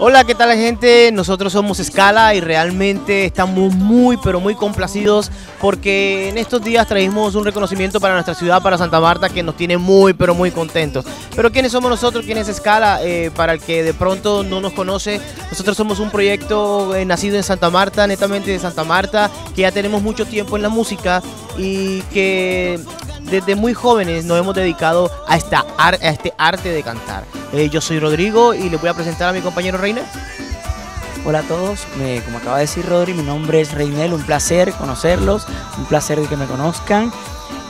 Hola, ¿qué tal gente? Nosotros somos Scala y realmente estamos muy pero muy complacidos porque en estos días traímos un reconocimiento para nuestra ciudad, para Santa Marta, que nos tiene muy pero muy contentos. Pero ¿quiénes somos nosotros? ¿Quién es Scala? Eh, para el que de pronto no nos conoce, nosotros somos un proyecto eh, nacido en Santa Marta, netamente de Santa Marta, que ya tenemos mucho tiempo en la música y que desde muy jóvenes nos hemos dedicado a, esta a este arte de cantar. Eh, yo soy Rodrigo y les voy a presentar a mi compañero Reina. Hola a todos, como acaba de decir Rodri, mi nombre es Reinel, un placer conocerlos, un placer de que me conozcan.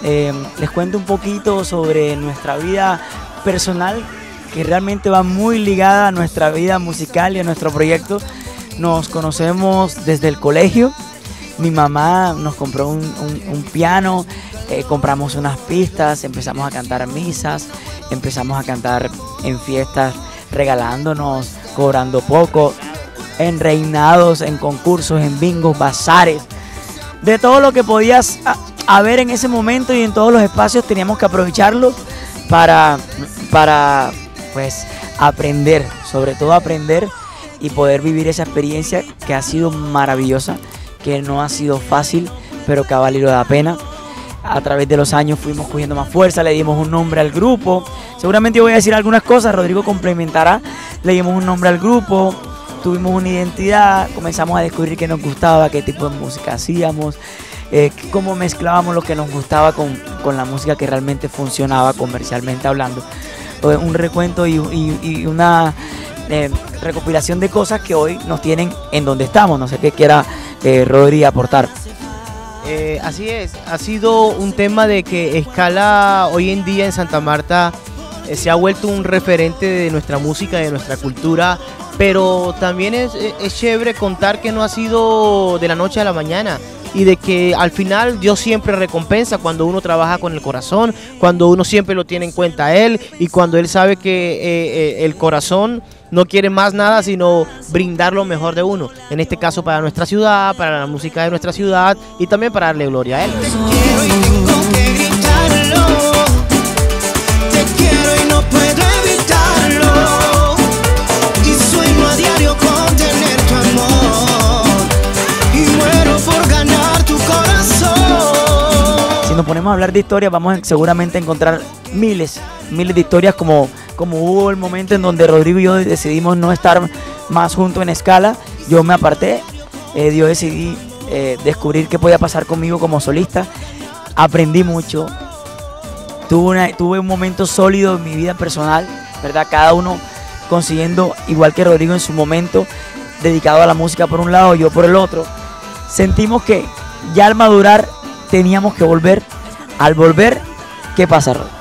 Em, les cuento un poquito sobre nuestra vida personal, que realmente va muy ligada a nuestra vida musical y a nuestro proyecto. Nos conocemos desde el colegio, mi mamá nos compró un piano, eh, compramos unas pistas, empezamos a cantar misas, empezamos a cantar en fiestas regalándonos, cobrando poco, en reinados, en concursos, en bingos, bazares. De todo lo que podías haber en ese momento y en todos los espacios teníamos que aprovecharlo para, para pues aprender, sobre todo aprender y poder vivir esa experiencia que ha sido maravillosa, que no ha sido fácil, pero que ha valido la pena a través de los años fuimos cogiendo más fuerza, le dimos un nombre al grupo. Seguramente yo voy a decir algunas cosas, Rodrigo complementará. Le dimos un nombre al grupo, tuvimos una identidad, comenzamos a descubrir qué nos gustaba, qué tipo de música hacíamos, eh, cómo mezclábamos lo que nos gustaba con, la música que realmente funcionaba comercialmente hablando. Un recuento y, una eh, recopilación de cosas que hoy nos tienen en donde estamos. No sé qué quiera eh, Rodri aportar. Eh, así es, ha sido un tema de que Escala hoy en día en Santa Marta eh, se ha vuelto un referente de nuestra música, de nuestra cultura, pero también es, es chévere contar que no ha sido de la noche a la mañana y de que al final Dios siempre recompensa cuando uno trabaja con el corazón, cuando uno siempre lo tiene en cuenta a Él y cuando Él sabe que eh, el corazón no quiere más nada sino brindar lo mejor de uno. En este caso para nuestra ciudad, para la música de nuestra ciudad y también para darle gloria a Él. Nos ponemos a hablar de historia, vamos seguramente a encontrar miles, miles de historias como como hubo el momento en donde Rodrigo y yo decidimos no estar más juntos en escala, yo me aparté, eh, yo decidí eh, descubrir qué podía pasar conmigo como solista, aprendí mucho, tuve, tuve un momento sólido en mi vida personal, ¿verdad? Cada uno consiguiendo, igual que Rodrigo en su momento, dedicado a la música por un lado, yo por el otro, sentimos que ya al madurar teníamos que volver, al volver, ¿qué pasa, Rodrigo?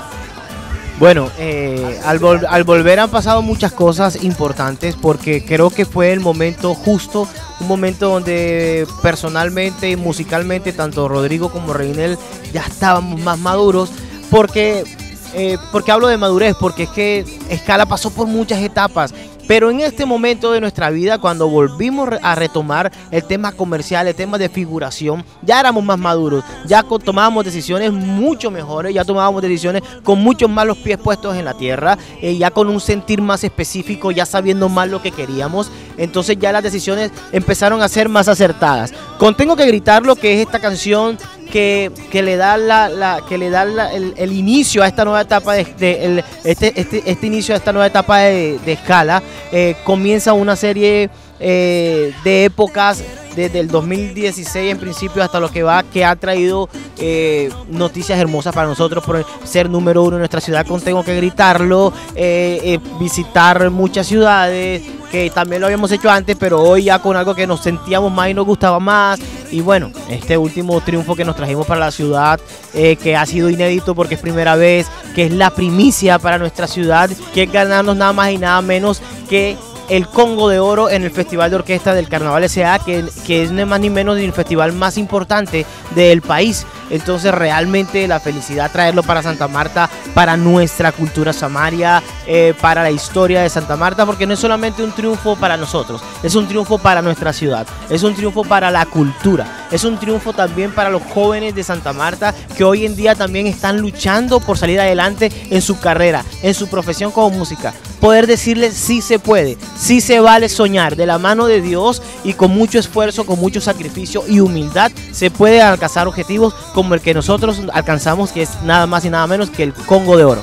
Bueno, eh, al, volver han pasado muchas cosas importantes porque creo que fue el momento justo, un momento donde personalmente y musicalmente tanto Rodrigo como Reinel ya estábamos más maduros porque, eh, porque hablo de madurez, porque es que Escala pasó por muchas etapas pero en este momento de nuestra vida, cuando volvimos a retomar el tema comercial, el tema de figuración, ya éramos más maduros, ya tomábamos decisiones mucho mejores, ya tomábamos decisiones con muchos más los pies puestos en la tierra, eh, ya con un sentir más específico, ya sabiendo más lo que queríamos. Entonces ya las decisiones empezaron a ser más acertadas. Con Tengo que gritar lo que es esta canción que, le da la, que le da el, inicio a esta nueva etapa de, este, este, este, inicio a esta nueva etapa de, escala eh, comienza una serie eh, de épocas desde el 2016 en principio hasta lo que va, que ha traído eh, noticias hermosas para nosotros por ser número uno en nuestra ciudad, con tengo que gritarlo, visitar muchas ciudades, que también lo habíamos hecho antes, pero hoy ya con algo que nos sentíamos más y nos gustaba más. Y bueno, este último triunfo que nos trajimos para la ciudad, eh, que ha sido inédito porque es primera vez, que es la primicia para nuestra ciudad, que es ganarnos nada más y nada menos que el Congo de Oro en el Festival de Orquesta del Carnaval S.A., que, que es ni más ni menos el festival más importante del país. Entonces realmente la felicidad traerlo para Santa Marta, para nuestra cultura samaria, eh, para la historia de Santa Marta, porque no es solamente un triunfo para nosotros, es un triunfo para nuestra ciudad, es un triunfo para la cultura, es un triunfo también para los jóvenes de Santa Marta que hoy en día también están luchando por salir adelante en su carrera, en su profesión como música poder decirles sí se puede, sí se vale soñar de la mano de Dios y con mucho esfuerzo, con mucho sacrificio y humildad se puede alcanzar objetivos como el que nosotros alcanzamos, que es nada más y nada menos que el Congo de Oro.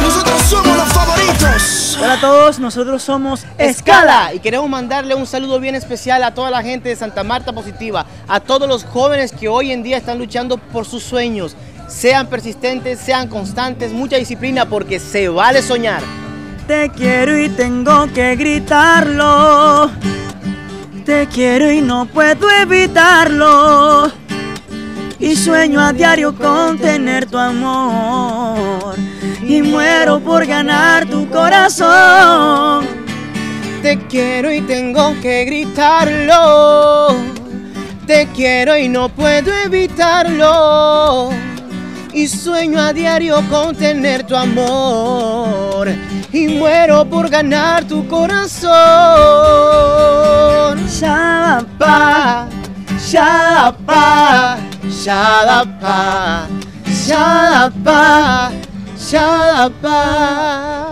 nosotros somos los favoritos. Hola a todos, nosotros somos Escala y queremos mandarle un saludo bien especial a toda la gente de Santa Marta Positiva, a todos los jóvenes que hoy en día están luchando por sus sueños. Sean persistentes, sean constantes, mucha disciplina porque se vale soñar. Te quiero y tengo que gritarlo. Te quiero y no puedo evitarlo. Y sueño a diario con tener tu amor. Y muero por ganar tu corazón. Te quiero y tengo que gritarlo. Te quiero y no puedo evitarlo. Y sueño a diario con tener tu amor. Y muero por ganar tu corazón. Shabba, shabba, shabba, shabba, shabba.